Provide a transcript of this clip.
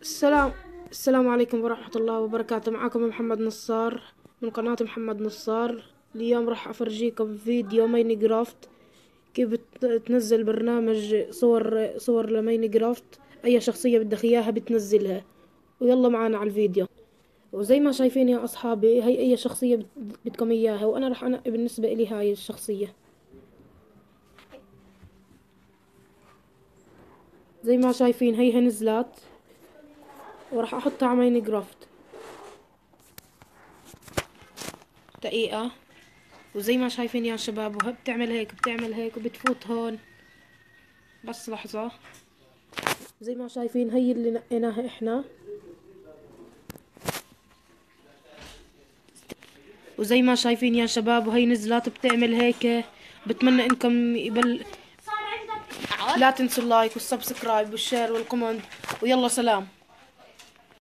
السلام السلام عليكم ورحمة الله وبركاته. معكم محمد نصار من قناة محمد نصار. اليوم راح أفرجيكم فيديو ماينكرافت. كيف تنزل برنامج صور صور لماينكرافت؟ أي شخصية بدك إياها بتنزلها. ويلا معنا على الفيديو. وزي ما شايفين يا أصحابي هي أي شخصية بدكم إياها وأنا راح أنقي بالنسبة إلي هاي الشخصية. زي ما شايفين هيها نزلت. وراح احطها على ماينكرافت دقيقة. وزي ما شايفين يا شباب وهي بتعمل هيك بتعمل هيك وبتفوت هون. بس لحظة. زي ما شايفين هي اللي نقيناها إحنا. وزي ما شايفين يا شباب وهي نزلت بتعمل هيك. بتمنى إنكم يلا لا تنسوا اللايك والسبسكرايب والشير والكومنت. ويلا سلام.